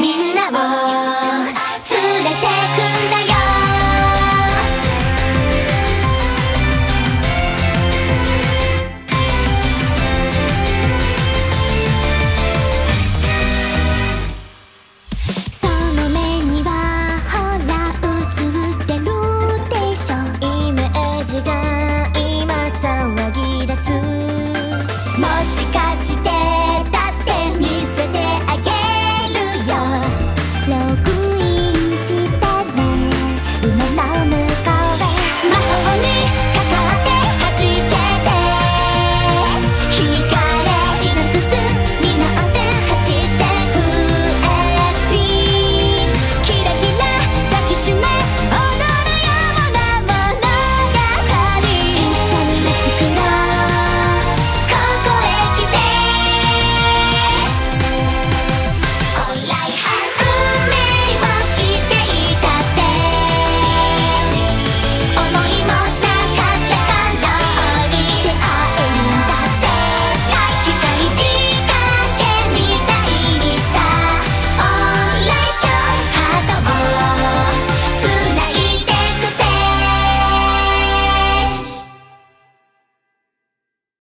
みんなを